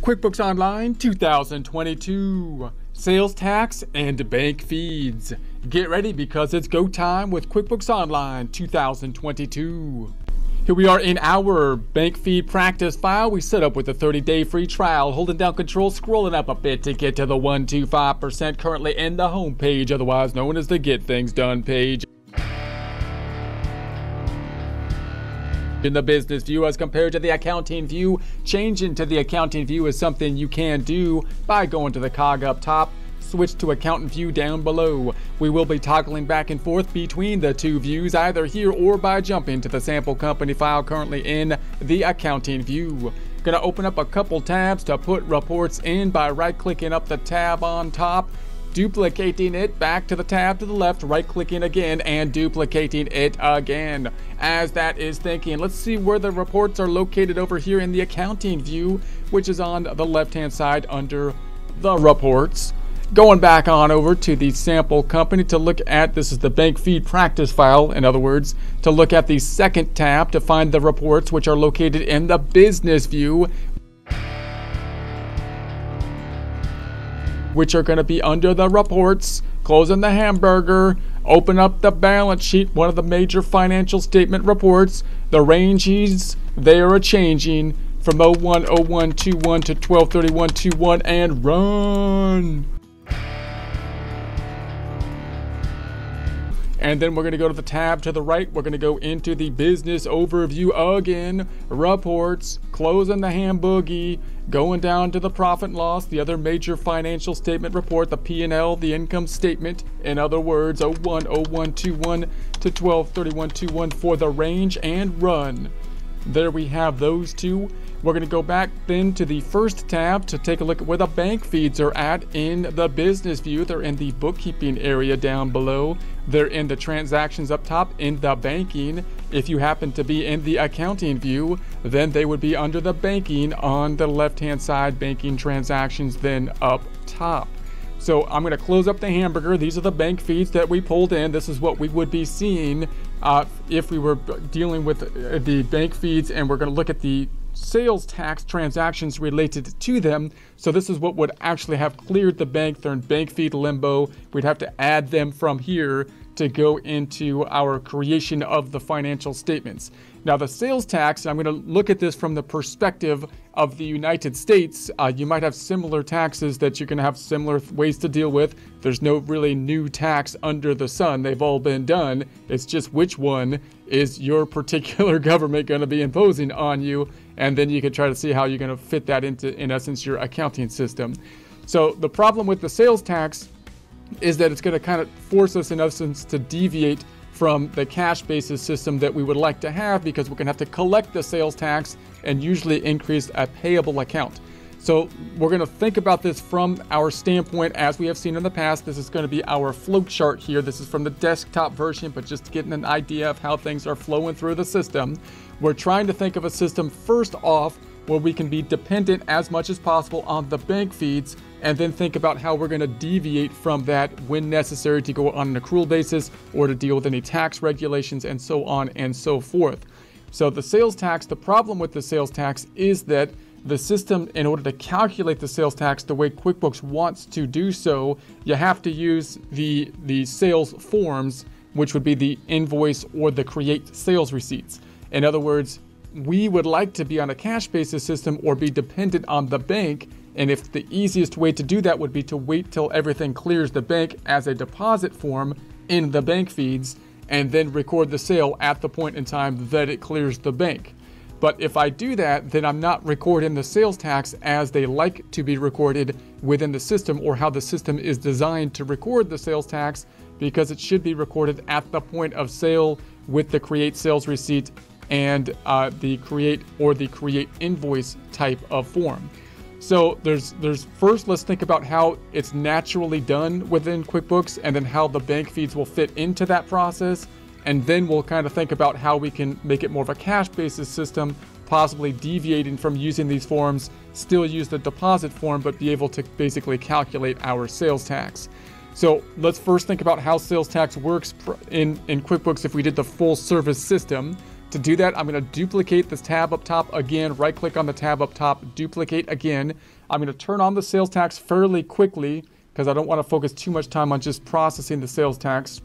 QuickBooks Online 2022 Sales Tax and Bank Feeds. Get ready because it's go time with QuickBooks Online 2022. Here we are in our bank feed practice file. We set up with a 30 day free trial, holding down control, scrolling up a bit to get to the 125% currently in the home page, otherwise known as the Get Things Done page. In the business view as compared to the accounting view. Changing to the accounting view is something you can do by going to the cog up top switch to accountant view down below. We will be toggling back and forth between the two views either here or by jumping to the sample company file currently in the accounting view. Gonna open up a couple tabs to put reports in by right clicking up the tab on top duplicating it back to the tab to the left, right clicking again, and duplicating it again. As that is thinking, let's see where the reports are located over here in the accounting view, which is on the left hand side under the reports. Going back on over to the sample company to look at this is the bank feed practice file, in other words, to look at the second tab to find the reports which are located in the business view, which are going to be under the reports, closing the hamburger, open up the balance sheet, one of the major financial statement reports. The ranges, they are changing from 010121 to 123121 and run. And then we're going to go to the tab to the right. We're going to go into the business overview again, reports, closing the ham boogie, going down to the profit and loss, the other major financial statement report, the P&L, the income statement. In other words, 010121 to 123121 for the range and run. There we have those two. We're going to go back then to the first tab to take a look at where the bank feeds are at in the business view. They're in the bookkeeping area down below. They're in the transactions up top in the banking. If you happen to be in the accounting view, then they would be under the banking on the left hand side, banking transactions then up top. So I'm going to close up the hamburger. These are the bank feeds that we pulled in. This is what we would be seeing uh, if we were dealing with uh, the bank feeds and we're going to look at the sales tax transactions related to them. So this is what would actually have cleared the bank. They're in bank feed limbo. We'd have to add them from here to go into our creation of the financial statements. Now, the sales tax, I'm going to look at this from the perspective of the United States. Uh, you might have similar taxes that you're going to have similar ways to deal with. There's no really new tax under the sun, they've all been done. It's just which one is your particular government going to be imposing on you, and then you can try to see how you're going to fit that into, in essence, your accounting system. So, the problem with the sales tax is that it's going to kind of force us, in essence, to deviate from the cash basis system that we would like to have because we're going to have to collect the sales tax and usually increase a payable account. So we're going to think about this from our standpoint as we have seen in the past. This is going to be our flow chart here. This is from the desktop version, but just getting an idea of how things are flowing through the system. We're trying to think of a system first off where we can be dependent as much as possible on the bank feeds and then think about how we're going to deviate from that when necessary to go on an accrual basis or to deal with any tax regulations and so on and so forth. So, the sales tax, the problem with the sales tax is that the system, in order to calculate the sales tax the way QuickBooks wants to do so, you have to use the, the sales forms, which would be the invoice or the create sales receipts. In other words, we would like to be on a cash basis system or be dependent on the bank. And if the easiest way to do that would be to wait till everything clears the bank as a deposit form in the bank feeds and then record the sale at the point in time that it clears the bank. But if I do that, then I'm not recording the sales tax as they like to be recorded within the system or how the system is designed to record the sales tax because it should be recorded at the point of sale with the create sales receipt and uh, the create or the create invoice type of form. So there's there's first let's think about how it's naturally done within QuickBooks and then how the bank feeds will fit into that process and then we'll kind of think about how we can make it more of a cash basis system possibly deviating from using these forms still use the deposit form but be able to basically calculate our sales tax. So let's first think about how sales tax works in, in QuickBooks if we did the full service system. To do that, I'm going to duplicate this tab up top again, right click on the tab up top, duplicate again. I'm going to turn on the sales tax fairly quickly because I don't want to focus too much time on just processing the sales tax,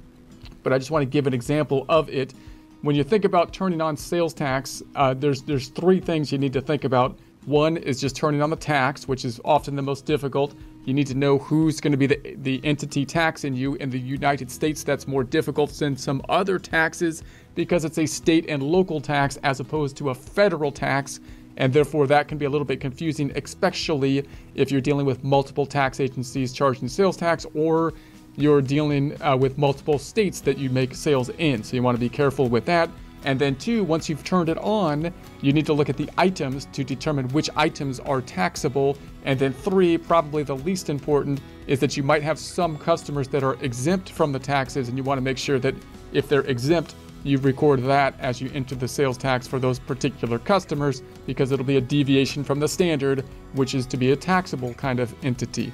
but I just want to give an example of it. When you think about turning on sales tax, uh, there's, there's three things you need to think about. One is just turning on the tax, which is often the most difficult. You need to know who's going to be the, the entity taxing you. In the United States, that's more difficult than some other taxes because it's a state and local tax as opposed to a federal tax. And therefore, that can be a little bit confusing, especially if you're dealing with multiple tax agencies charging sales tax or you're dealing uh, with multiple states that you make sales in. So you want to be careful with that. And then, two, once you've turned it on, you need to look at the items to determine which items are taxable. And then, three, probably the least important, is that you might have some customers that are exempt from the taxes, and you want to make sure that if they're exempt, you record that as you enter the sales tax for those particular customers because it'll be a deviation from the standard, which is to be a taxable kind of entity.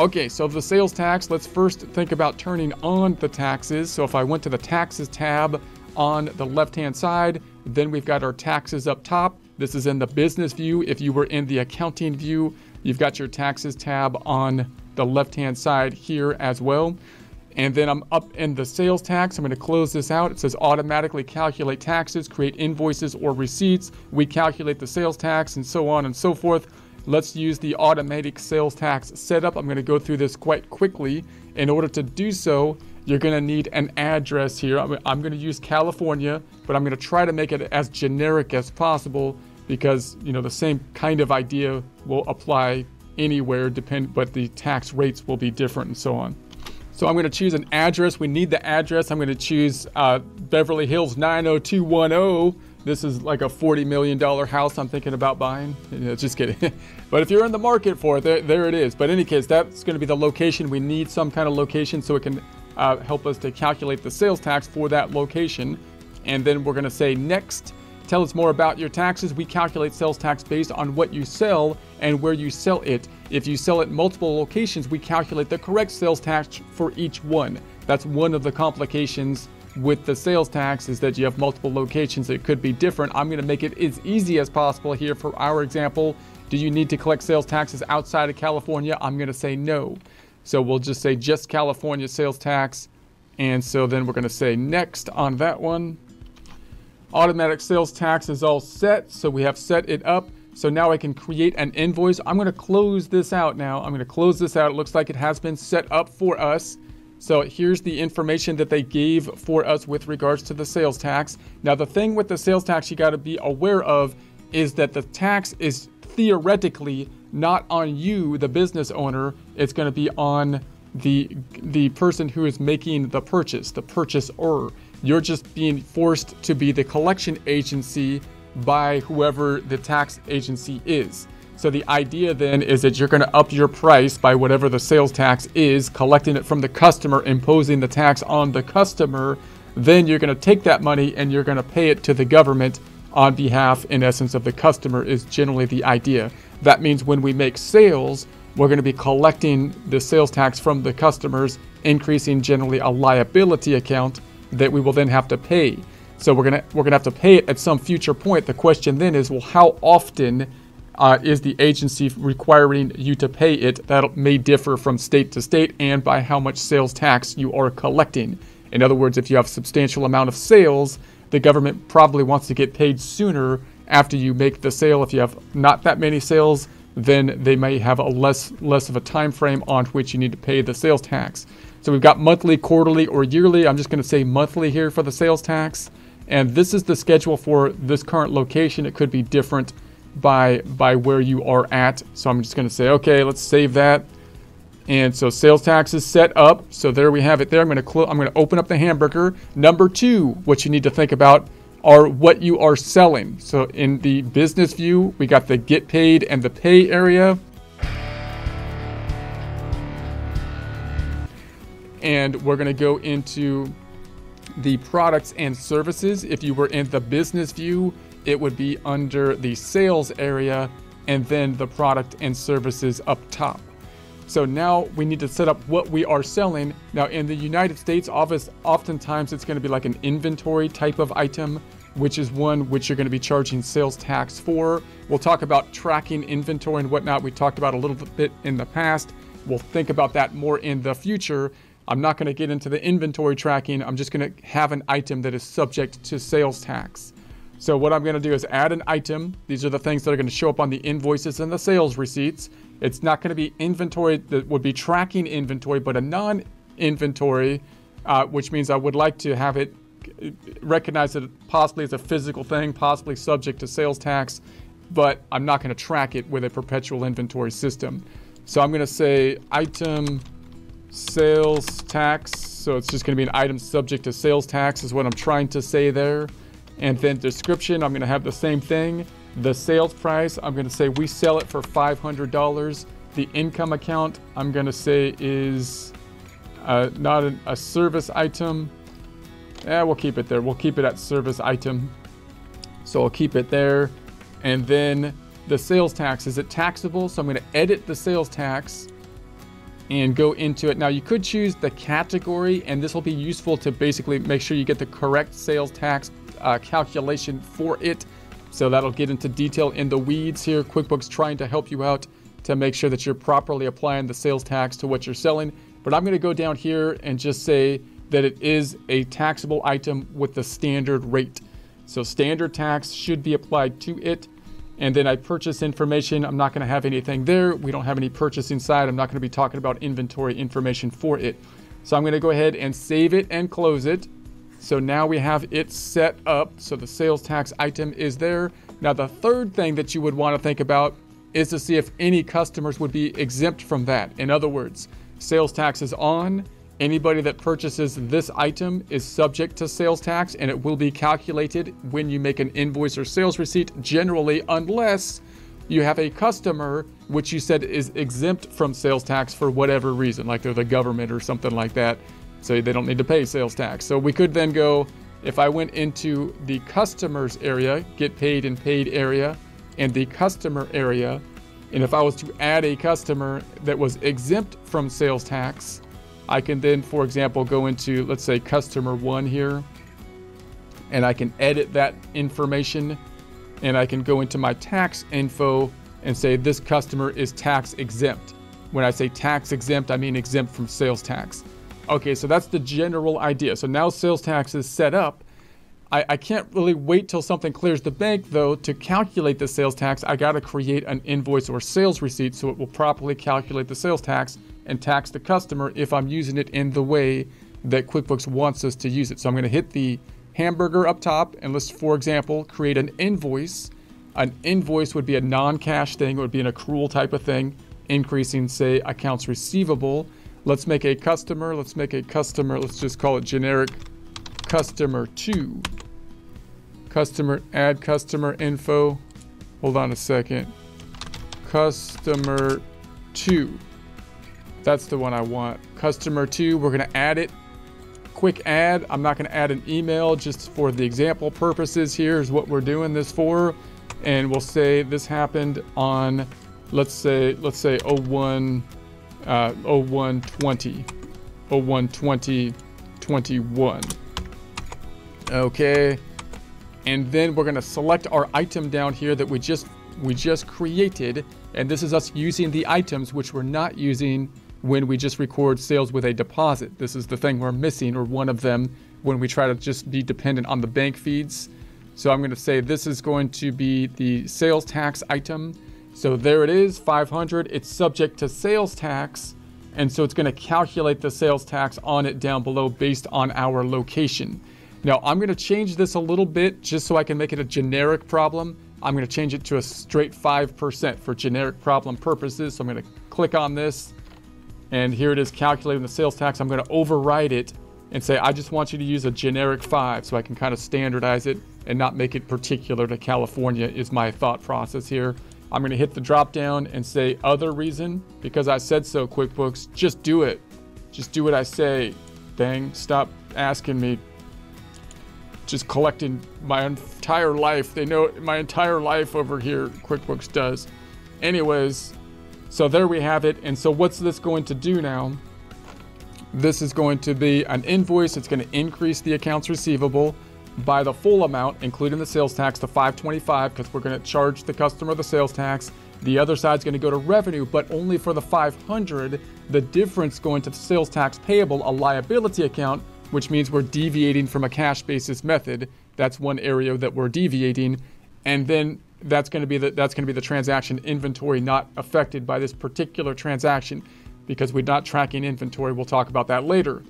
Okay, so the sales tax, let's first think about turning on the taxes. So if I went to the taxes tab, on the left hand side. Then we've got our taxes up top. This is in the business view. If you were in the accounting view, you've got your taxes tab on the left hand side here as well. And then I'm up in the sales tax. I'm going to close this out. It says automatically calculate taxes, create invoices or receipts. We calculate the sales tax and so on and so forth. Let's use the automatic sales tax setup. I'm going to go through this quite quickly. In order to do so, you're going to need an address here. I'm, to use California, but I'm going to try to make it as generic as possible because, you know, the same kind of idea will apply anywhere, depend, but the tax rates will be different and so on. So I'm going to choose an address. We need the address. I'm going to choose uh, Beverly Hills 90210. This is like a $40 million house I'm thinking about buying. just kidding. but if you're in the market for it, there, there it is. But in any case, that's going to be the location. We need some kind of location so it can uh, help us to calculate the sales tax for that location. And then we're going to say next, tell us more about your taxes. We calculate sales tax based on what you sell and where you sell it. If you sell at multiple locations, we calculate the correct sales tax for each one. That's one of the complications with the sales tax is that you have multiple locations. that could be different. I'm going to make it as easy as possible here for our example. Do you need to collect sales taxes outside of California? I'm going to say no. So we'll just say just California sales tax. And so then we're going to say next on that one. Automatic sales tax is all set. So we have set it up. So now I can create an invoice. I'm going to close this out now. I'm going to close this out. It looks like it has been set up for us. So here's the information that they gave for us with regards to the sales tax. Now, the thing with the sales tax you got to be aware of is that the tax is theoretically not on you, the business owner. It's going to be on the the person who is making the purchase, the purchaser. You're just being forced to be the collection agency by whoever the tax agency is. So the idea then is that you're going to up your price by whatever the sales tax is, collecting it from the customer, imposing the tax on the customer. Then you're going to take that money and you're going to pay it to the government on behalf, in essence, of the customer, is generally the idea. That means when we make sales, we're going to be collecting the sales tax from the customers, increasing generally a liability account that we will then have to pay. So we're gonna we're gonna have to pay it at some future point. The question then is, well, how often uh, is the agency requiring you to pay it? That may differ from state to state and by how much sales tax you are collecting. In other words, if you have substantial amount of sales, the government probably wants to get paid sooner after you make the sale. If you have not that many sales, then they may have a less less of a time frame on which you need to pay the sales tax. So we've got monthly, quarterly, or yearly. I'm just going to say monthly here for the sales tax. And this is the schedule for this current location. It could be different by by where you are at. So I'm just going to say, okay, let's save that. And so sales tax is set up. So there we have it there. I'm going to close. I'm going to open up the hamburger. Number two, what you need to think about are what you are selling. So in the business view, we got the get paid and the pay area. And we're going to go into the products and services. If you were in the business view, it would be under the sales area and then the product and services up top. So now we need to set up what we are selling. Now in the United States, office, oftentimes it's going to be like an inventory type of item which is one which you're going to be charging sales tax for. We'll talk about tracking inventory and whatnot. We talked about a little bit in the past. We'll think about that more in the future. I'm not going to get into the inventory tracking. I'm just going to have an item that is subject to sales tax. So what I'm going to do is add an item. These are the things that are going to show up on the invoices and the sales receipts. It's not going to be inventory that would be tracking inventory, but a non-inventory, uh, which means I would like to have it recognize it possibly as a physical thing, possibly subject to sales tax, but I'm not going to track it with a perpetual inventory system. So I'm going to say item sales tax. So it's just going to be an item subject to sales tax is what I'm trying to say there. And then description, I'm going to have the same thing. The sales price, I'm going to say we sell it for $500. The income account, I'm going to say is uh, not an, a service item. Yeah, we'll keep it there. We'll keep it at service item. So I'll keep it there. And then the sales tax, is it taxable? So I'm going to edit the sales tax and go into it. Now you could choose the category and this will be useful to basically make sure you get the correct sales tax uh, calculation for it. So that'll get into detail in the weeds here. QuickBooks trying to help you out to make sure that you're properly applying the sales tax to what you're selling. But I'm going to go down here and just say that it is a taxable item with the standard rate. So standard tax should be applied to it. And then I purchase information. I'm not going to have anything there. We don't have any purchasing side. I'm not going to be talking about inventory information for it. So I'm going to go ahead and save it and close it. So now we have it set up. So the sales tax item is there. Now the third thing that you would want to think about is to see if any customers would be exempt from that. In other words, sales tax is on. Anybody that purchases this item is subject to sales tax and it will be calculated when you make an invoice or sales receipt generally unless you have a customer which you said is exempt from sales tax for whatever reason, like they're the government or something like that so they don't need to pay sales tax. So we could then go, if I went into the customers area, get paid and paid area, and the customer area, and if I was to add a customer that was exempt from sales tax, I can then, for example, go into, let's say, customer one here, and I can edit that information, and I can go into my tax info and say this customer is tax exempt. When I say tax exempt, I mean exempt from sales tax. Okay, so that's the general idea. So now sales tax is set up. I, I can't really wait till something clears the bank, though, to calculate the sales tax. I got to create an invoice or sales receipt so it will properly calculate the sales tax and tax the customer if I'm using it in the way that QuickBooks wants us to use it. So I'm going to hit the hamburger up top and let's, for example, create an invoice. An invoice would be a non cash thing, it would be an accrual type of thing, increasing, say, accounts receivable. Let's make a customer. Let's make a customer. Let's just call it generic customer 2. Customer, add customer info. Hold on a second. Customer 2. That's the one I want. Customer 2, we're to add it. Quick add. I'm not to add an email just for the example purposes here is what we're doing this for. And we'll say this happened on, let's say, let's say 01 uh, 0120, 0120, 21. Okay, and then we're gonna select our item down here that we just we just created, and this is us using the items which we're not using when we just record sales with a deposit. This is the thing we're missing, or one of them, when we try to just be dependent on the bank feeds. So I'm going to say this is going to be the sales tax item. So there it is, 500. It's subject to sales tax. And so it's going to calculate the sales tax on it down below based on our location. Now I'm going to change this a little bit just so I can make it a generic problem. I'm going to change it to a straight 5% for generic problem purposes. So I'm going to click on this and here it is calculating the sales tax. I'm going to override it and say, I just want you to use a generic 5 so I can kind of standardize it and not make it particular to California is my thought process here. I'm going to hit the drop down and say other reason because I said so QuickBooks. Just do it. Just do what I say. Dang, stop asking me. Just collecting my entire life. They know my entire life over here QuickBooks does. Anyways, so there we have it. And so what's this going to do now? This is going to be an invoice. It's going to increase the accounts receivable. By the full amount, including the sales tax, to 525, because we're going to charge the customer the sales tax. The other side's going to go to revenue, but only for the 500. The difference going to the sales tax payable, a liability account, which means we're deviating from a cash basis method. That's one area that we're deviating, and then that's going to be the that's going to be the transaction inventory not affected by this particular transaction because we're not tracking inventory. We'll talk about that later.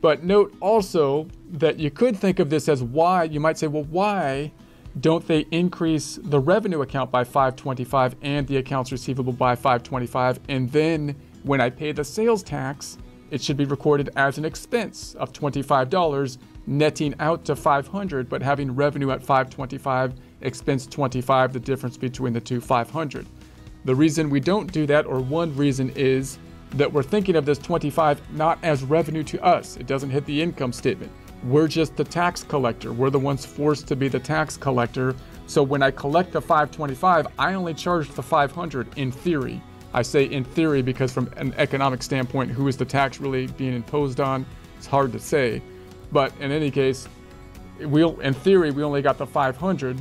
But note also that you could think of this as why, you might say, well, why don't they increase the revenue account by 525 and the accounts receivable by 525 and then when I pay the sales tax, it should be recorded as an expense of $25 netting out to 500 but having revenue at 525 expense 25 the difference between the two 500 the reason we don't do that or one reason is that we're thinking of this 25 not as revenue to us. It doesn't hit the income statement. We're just the tax collector. We're the ones forced to be the tax collector. So when I collect the 525, I only charge the 500 in theory. I say in theory because from an economic standpoint, who is the tax really being imposed on? It's hard to say. But in any case, we in theory we only got the 500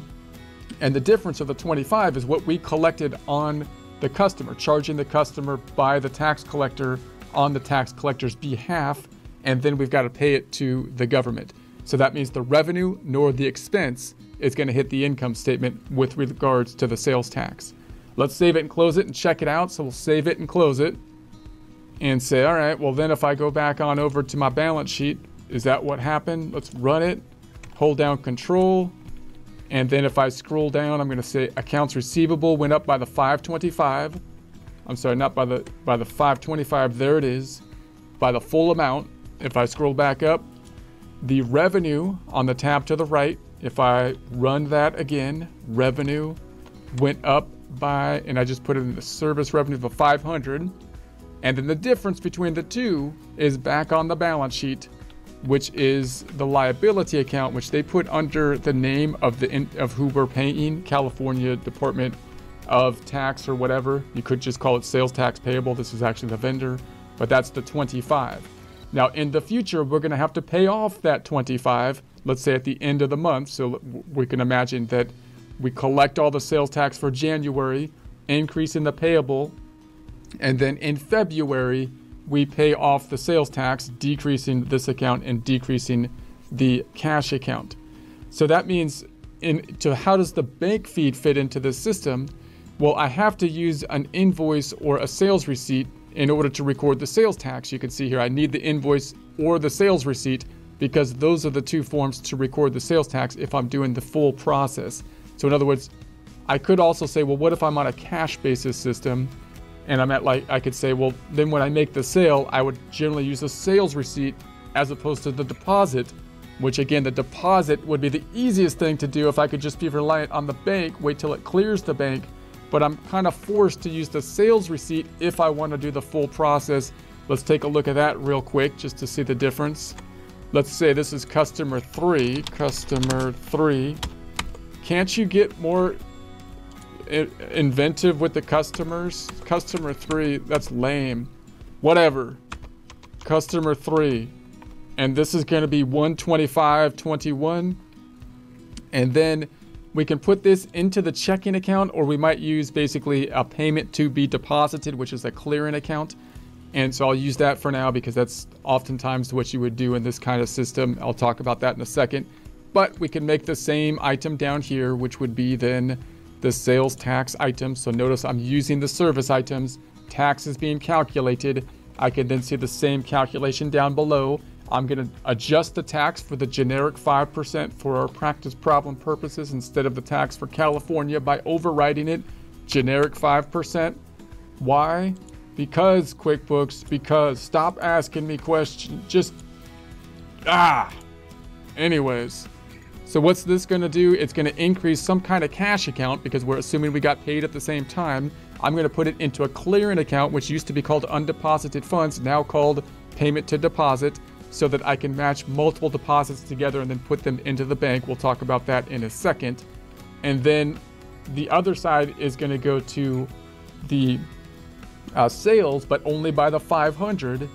and the difference of the 25 is what we collected on the customer, charging the customer by the tax collector on the tax collector's behalf, and then we've got to pay it to the government. So that means the revenue nor the expense is going to hit the income statement with regards to the sales tax. Let's save it and close it and check it out. So we'll save it and close it and say, all right, well, then if I go back on over to my balance sheet, is that what happened? Let's run it, hold down control, and then if I scroll down, I'm going to say accounts receivable went up by the 525. I'm sorry, not by the by the 525. There it is, by the full amount. If I scroll back up, the revenue on the tab to the right, if I run that again, revenue went up by, and I just put it in the service revenue of 500. And then the difference between the two is back on the balance sheet which is the liability account, which they put under the name of the of who we're paying, California Department of Tax or whatever. You could just call it sales tax payable. This is actually the vendor, but that's the 25. Now, in the future, we're going to have to pay off that 25, let's say at the end of the month. So we can imagine that we collect all the sales tax for January, increase in the payable, and then in February, we pay off the sales tax, decreasing this account and decreasing the cash account. So that means in to how does the bank feed fit into this system? Well, I have to use an invoice or a sales receipt in order to record the sales tax. You can see here I need the invoice or the sales receipt because those are the two forms to record the sales tax if I'm doing the full process. So in other words, I could also say, well, what if I'm on a cash basis system and I'm at like, I could say, well, then when I make the sale, I would generally use a sales receipt as opposed to the deposit, which again, the deposit would be the easiest thing to do if I could just be reliant on the bank, wait till it clears the bank. But I'm kind of forced to use the sales receipt if I want to do the full process. Let's take a look at that real quick just to see the difference. Let's say this is customer three, customer three. Can't you get more inventive with the customers. Customer three, that's lame. Whatever. Customer three. And this is going to be 125.21. And then we can put this into the checking account, or we might use basically a payment to be deposited, which is a clearing account. And so I'll use that for now because that's oftentimes what you would do in this kind of system. I'll talk about that in a second. But we can make the same item down here, which would be then the sales tax items. So notice I'm using the service items. Tax is being calculated. I can then see the same calculation down below. I'm going to adjust the tax for the generic 5% for our practice problem purposes instead of the tax for California by overriding it generic 5%. Why? Because QuickBooks, because stop asking me questions. Just, ah. Anyways, so what's this going to do? It's going to increase some kind of cash account because we're assuming we got paid at the same time. I'm going to put it into a clearing account, which used to be called undeposited funds, now called payment to deposit, so that I can match multiple deposits together and then put them into the bank. We'll talk about that in a second. And then the other side is going to go to the uh, sales, but only by the 500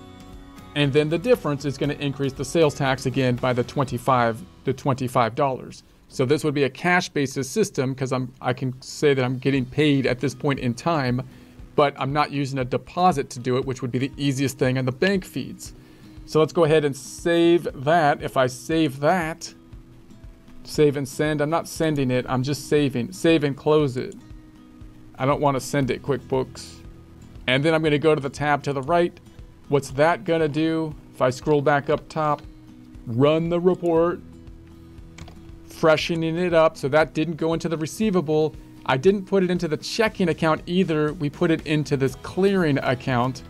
And then the difference is going to increase the sales tax again by the 25 to $25. So this would be a cash basis system because I'm I can say that I'm getting paid at this point in time, but I'm not using a deposit to do it, which would be the easiest thing on the bank feeds. So let's go ahead and save that. If I save that, save and send, I'm not sending it, I'm just saving. Save and close it. I don't want to send it QuickBooks. And then I'm going to go to the tab to the right. What's that to do? If I scroll back up top, run the report, freshening it up. So that didn't go into the receivable. I didn't put it into the checking account either. We put it into this clearing account,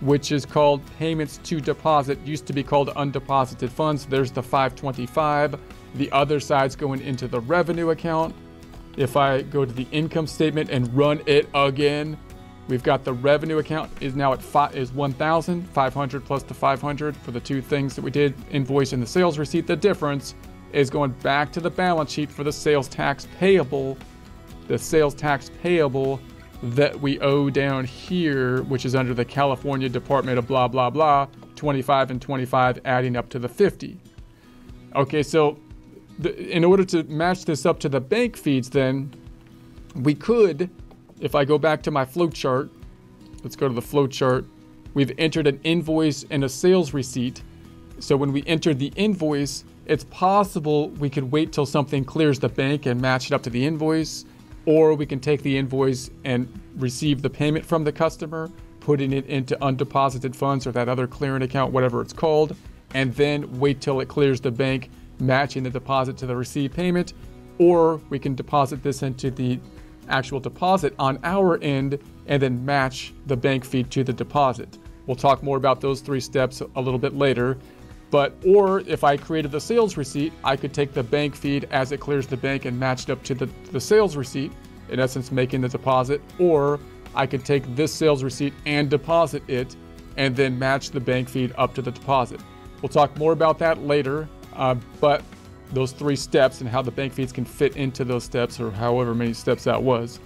which is called payments to deposit. Used to be called undeposited funds. There's the 525. The other side's going into the revenue account. If I go to the income statement and run it again, we've got the revenue account is now at five, is 1,500 plus the 500 for the two things that we did invoice and the sales receipt. The difference is going back to the balance sheet for the sales tax payable, the sales tax payable that we owe down here, which is under the California Department of blah, blah, blah, 25 and 25 adding up to the 50. Okay, so the, in order to match this up to the bank feeds, then we could, if I go back to my flow chart, let's go to the flow chart. We've entered an invoice and a sales receipt. So when we enter the invoice, it's possible we could wait till something clears the bank and match it up to the invoice, or we can take the invoice and receive the payment from the customer, putting it into undeposited funds or that other clearing account, whatever it's called, and then wait till it clears the bank, matching the deposit to the received payment, or we can deposit this into the actual deposit on our end and then match the bank feed to the deposit. We'll talk more about those three steps a little bit later. But, or if I created the sales receipt, I could take the bank feed as it clears the bank and match it up to the, the sales receipt, in essence, making the deposit. Or I could take this sales receipt and deposit it and then match the bank feed up to the deposit. We'll talk more about that later, uh, but those three steps and how the bank feeds can fit into those steps or however many steps that was.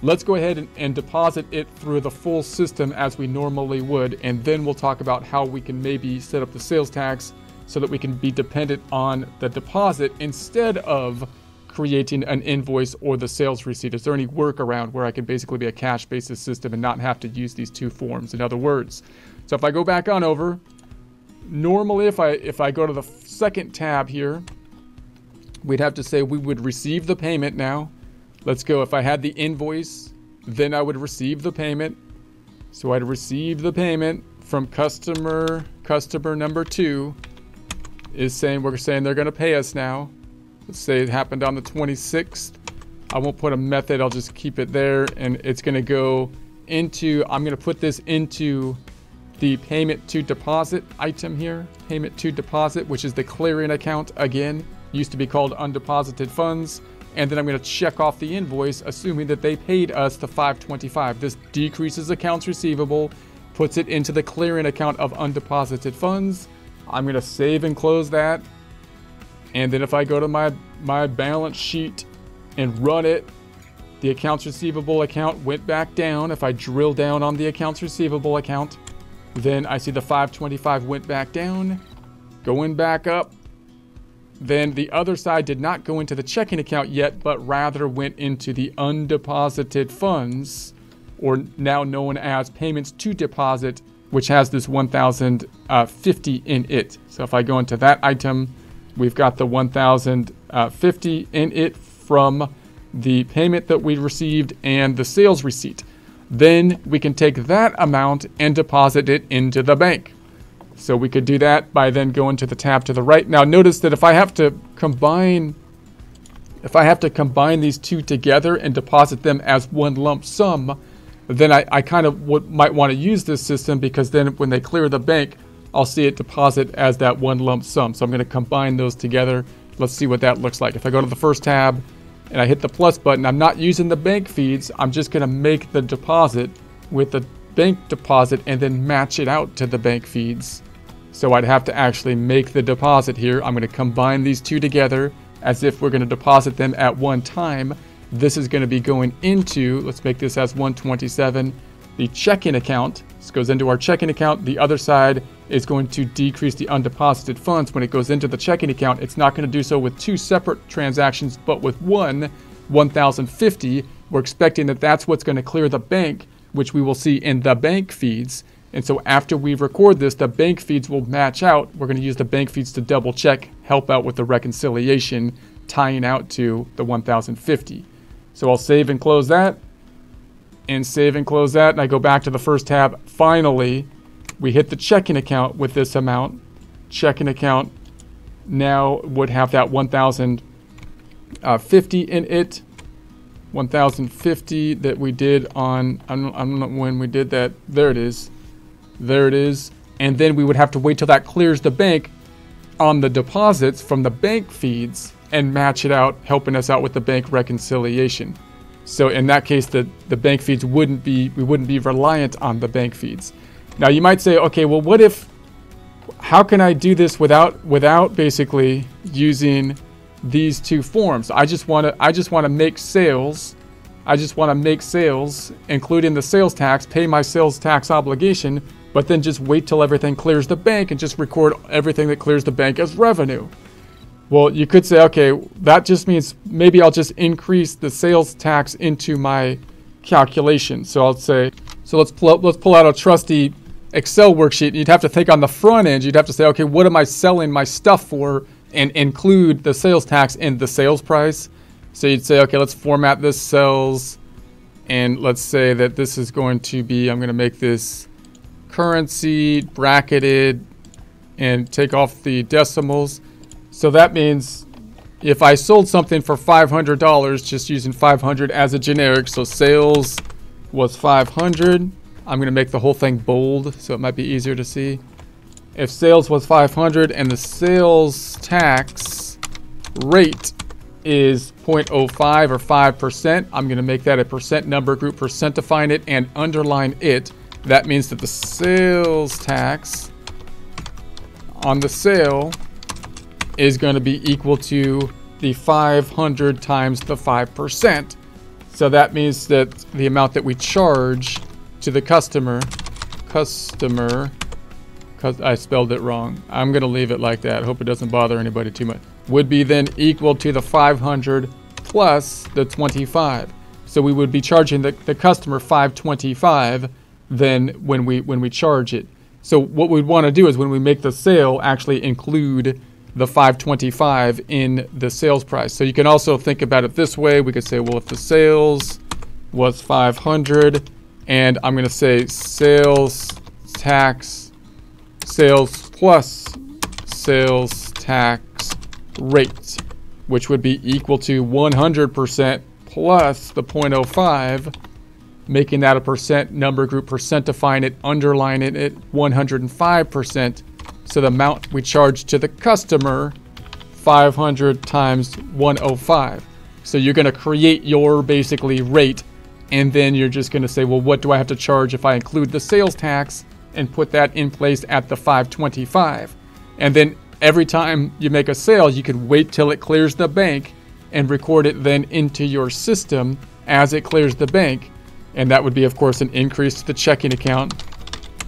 Let's go ahead and, and, deposit it through the full system as we normally would, and then we'll talk about how we can maybe set up the sales tax so that we can be dependent on the deposit instead of creating an invoice or the sales receipt. Is there any workaround where I can basically be a cash basis system and not have to use these two forms? In other words, so if I go back on over, normally if I if I go to the second tab here, we'd have to say we would receive the payment now Let's go. If I had the invoice, then I would receive the payment. So I'd receive the payment from customer, customer number two is saying, we're saying they're going to pay us now. Let's say it happened on the 26th. I won't put a method. I'll just keep it there. And it's going to go into, I'm going to put this into the payment to deposit item here. Payment to deposit, which is the clearing account again. Used to be called undeposited funds and then I'm going to check off the invoice assuming that they paid us the 525. This decreases accounts receivable, puts it into the clearing account of undeposited funds. I'm going to save and close that. And then if I go to my my balance sheet and run it, the accounts receivable account went back down. If I drill down on the accounts receivable account, then I see the 525 went back down, going back up, then the other side did not go into the checking account yet, but rather went into the undeposited funds, or now known as payments to deposit, which has this 1050 in it. So if I go into that item, we've got the 1050 in it from the payment that we received and the sales receipt. Then we can take that amount and deposit it into the bank. So we could do that by then going to the tab to the right. Now notice that if I have to combine if I have to combine these two together and deposit them as one lump sum, then I, I kind of would, might want to use this system because then when they clear the bank, I'll see it deposit as that one lump sum. So I'm going to combine those together. Let's see what that looks like. If I go to the first tab and I hit the plus button, I'm not using the bank feeds. I'm just going to make the deposit with the bank deposit and then match it out to the bank feeds. So I'd have to actually make the deposit here. I'm going to combine these two together as if we're going to deposit them at one time. This is going to be going into, let's make this as 127, the checking account. This goes into our checking account. The other side is going to decrease the undeposited funds when it goes into the checking account. It's not going to do so with two separate transactions, but with one, 1050. We're expecting that that's what's going to clear the bank, which we will see in the bank feeds. And so after we record this, the bank feeds will match out. We're going to use the bank feeds to double check, help out with the reconciliation, tying out to the 1050. So I'll save and close that, and save and close that, and I go back to the first tab. Finally, we hit the checking account with this amount. Checking account now would have that 1050 in it. 1050 that we did on, I don't, I don't know when we did that. There it is. There it is. And then we would have to wait till that clears the bank on the deposits from the bank feeds and match it out, helping us out with the bank reconciliation. So in that case, the, the bank feeds wouldn't be, we wouldn't be reliant on the bank feeds. Now you might say, okay, well, what if, how can I do this without, without basically using these two forms? I just want to, I just want to make sales. I just want to make sales, including the sales tax, pay my sales tax obligation, but then just wait till everything clears the bank and just record everything that clears the bank as revenue. Well, you could say, okay, that just means maybe I'll just increase the sales tax into my calculation. So I'll say, so let's pull, let's pull out a trusty Excel worksheet, you'd have to think on the front end, you'd have to say, okay, what am I selling my stuff for and include the sales tax in the sales price. So you'd say, okay, let's format this cells and let's say that this is going to be, I'm going to make this currency bracketed and take off the decimals. So that means if I sold something for $500, just using 500 as a generic, so sales was 500 I'm going to make the whole thing bold so it might be easier to see. If sales was 500 and the sales tax rate is 0.05 or 5%, I'm going to make that a percent number group, percentifying it and underline it. That means that the sales tax on the sale is going to be equal to the 500 times the 5%. So that means that the amount that we charge to the customer, customer, cause I spelled it wrong. I'm gonna leave it like that. Hope it doesn't bother anybody too much. Would be then equal to the 500 plus the 25. So we would be charging the, the customer 525 then when we when we charge it. So what we'd want to do is when we make the sale actually include the 525 in the sales price. So you can also think about it this way. We could say, well, if the sales was 500 and I'm going to say sales tax, sales plus sales tax rate, which would be equal to 100% plus the 0.05, making that a percent number group, percentifying it, underline it at 105%. So the amount we charge to the customer, 500 times 105. So you're going to create your basically rate and then you're just going to say, well, what do I have to charge if I include the sales tax and put that in place at the 525? And then every time you make a sale, you could wait till it clears the bank and record it then into your system as it clears the bank. And that would be, of course, an increase to the checking account,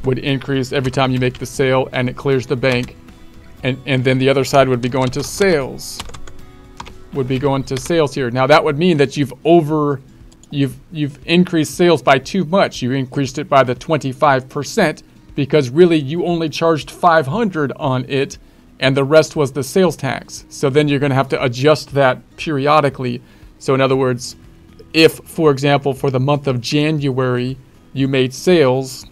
would increase every time you make the sale and it clears the bank. And, and then the other side would be going to sales. Would be going to sales here. Now that would mean that you've over you've you've increased sales by too much. You increased it by the 25% because really you only charged 500 on it and the rest was the sales tax. So then you're going to have to adjust that periodically. So in other words, if for example for the month of January you made sales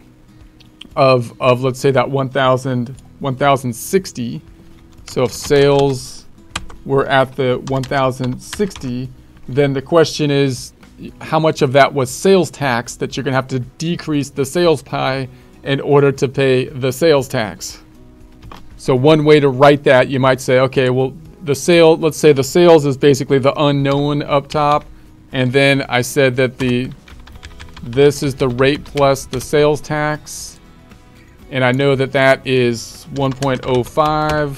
of of let's say that 1000 1060 so if sales were at the 1060 then the question is how much of that was sales tax that you're going to have to decrease the sales pie in order to pay the sales tax. So one way to write that, you might say, okay, well, the sale, let's say the sales is basically the unknown up top, and then I said that the this is the rate plus the sales tax, and I know that that is 1.05,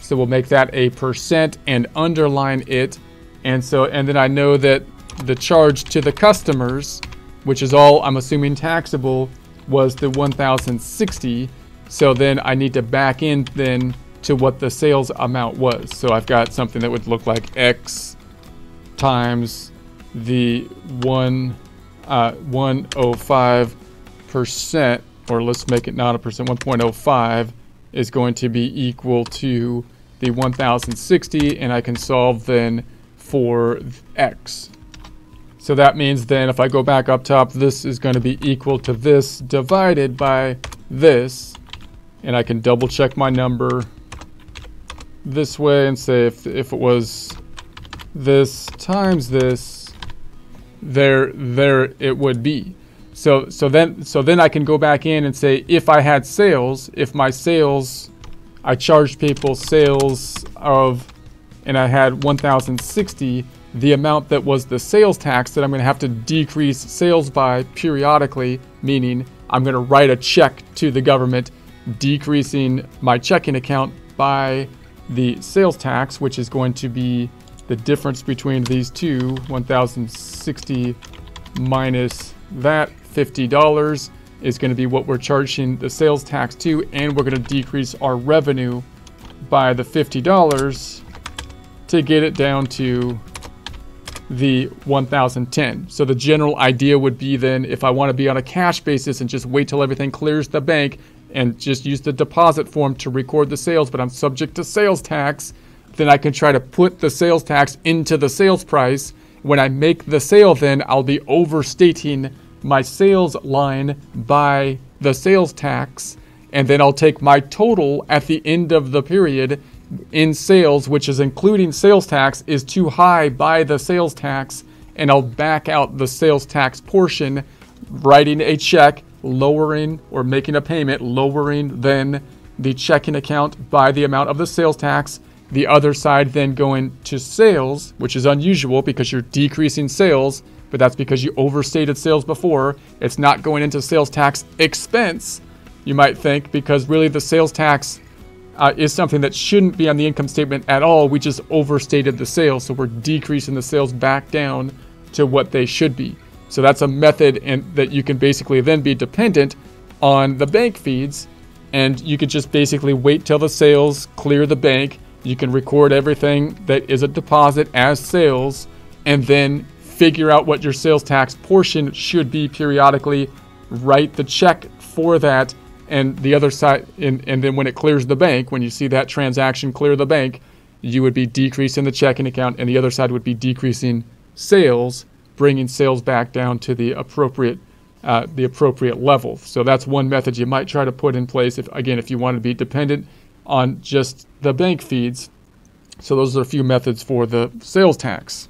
so we'll make that a percent and underline it, and so and then I know that the charge to the customers, which is all I'm assuming taxable, was the 1060. So then I need to back in then to what the sales amount was. So I've got something that would look like X times the one uh, 105 percent, or let's make it not a percent, 1.05 is going to be equal to the 1060, and I can solve then for X. So that means then if I go back up top, this is going to be equal to this divided by this. And I can double check my number this way and say if, if it was this times this, there, there it would be. So, so then, so then I can go back in and say if I had sales, if my sales, I charged people sales of, and I had 1,060, the amount that was the sales tax that I'm going to have to decrease sales by periodically, meaning I'm going to write a check to the government decreasing my checking account by the sales tax, which is going to be the difference between these two, 1060 minus that $50 is going to be what we're charging the sales tax to, and we're going to decrease our revenue by the $50 to get it down to the 1010. So the general idea would be then if I want to be on a cash basis and just wait till everything clears the bank and just use the deposit form to record the sales, but I'm subject to sales tax, then I can try to put the sales tax into the sales price. When I make the sale, then I'll be overstating my sales line by the sales tax, and then I'll take my total at the end of the period in sales, which is including sales tax, is too high by the sales tax, and I'll back out the sales tax portion, writing a check, lowering or making a payment, lowering then the checking account by the amount of the sales tax. The other side then going to sales, which is unusual because you're decreasing sales, but that's because you overstated sales before. It's not going into sales tax expense, you might think, because really the sales tax uh, is something that shouldn't be on the income statement at all. We just overstated the sales, so we're decreasing the sales back down to what they should be. So that's a method and that you can basically then be dependent on the bank feeds, and you could just basically wait till the sales clear the bank. You can record everything that is a deposit as sales, and then figure out what your sales tax portion should be periodically. Write the check for that and the other side and, and then when it clears the bank when you see that transaction clear the bank you would be decreasing the checking account and the other side would be decreasing sales bringing sales back down to the appropriate uh, the appropriate level so that's one method you might try to put in place if again if you want to be dependent on just the bank feeds. So those are a few methods for the sales tax